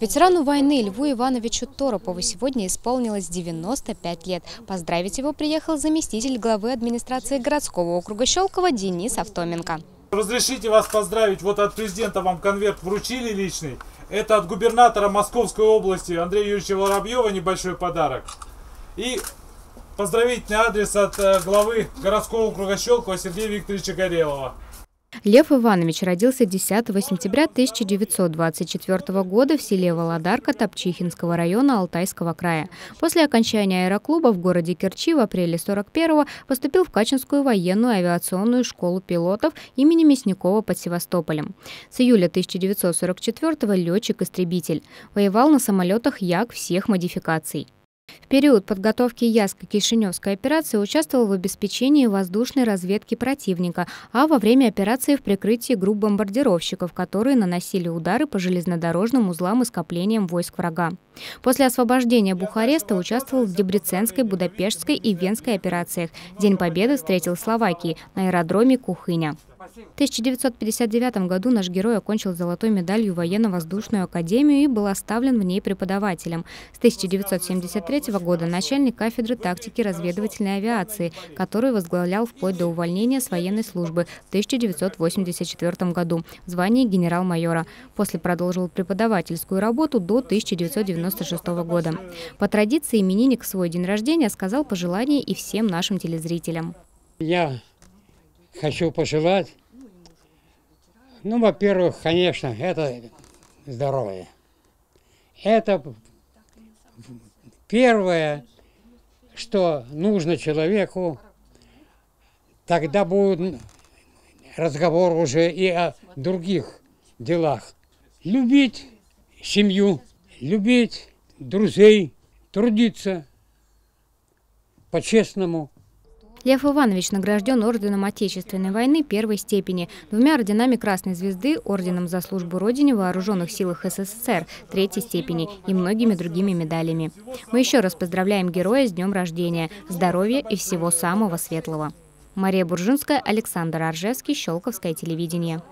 Ветерану войны Льву Ивановичу Торопову сегодня исполнилось 95 лет. Поздравить его приехал заместитель главы администрации городского округа Щелково Денис Автоменко. Разрешите вас поздравить, вот от президента вам конверт вручили личный. Это от губернатора Московской области Андрея Юрьевича Воробьева небольшой подарок. И поздравительный адрес от э, главы городского округа Щелково Сергея Викторовича Горелова. Лев Иванович родился 10 сентября 1924 года в селе Володарка Топчихинского района Алтайского края. После окончания аэроклуба в городе Керчи в апреле 41 поступил в Качинскую военную авиационную школу пилотов имени Мясникова под Севастополем. С июля 1944 летчик-истребитель. Воевал на самолетах Як всех модификаций. В период подготовки Яско-Кишиневской операции участвовал в обеспечении воздушной разведки противника, а во время операции в прикрытии групп бомбардировщиков, которые наносили удары по железнодорожным узлам и скоплениям войск врага. После освобождения Бухареста участвовал в Дебреценской, Будапештской и Венской операциях. День Победы встретил Словакии на аэродроме Кухыня. В 1959 году наш герой окончил золотой медалью военно-воздушную академию и был оставлен в ней преподавателем. С 1973 года начальник кафедры тактики разведывательной авиации, который возглавлял вплоть до увольнения с военной службы в 1984 году в звании генерал-майора. После продолжил преподавательскую работу до 1996 года. По традиции именинник в свой день рождения сказал пожелания и всем нашим телезрителям. Я хочу пожелать ну, во-первых, конечно, это здоровье. Это первое, что нужно человеку, тогда будет разговор уже и о других делах. Любить семью, любить друзей, трудиться по-честному – Лев Иванович награжден Орденом Отечественной войны первой степени, двумя орденами Красной Звезды, Орденом за службу Родине в Вооруженных силах СССР третьей степени и многими другими медалями. Мы еще раз поздравляем героя с днем рождения, здоровья и всего самого светлого. Мария Буржинская, Александр Аржевский, Щелковское телевидение.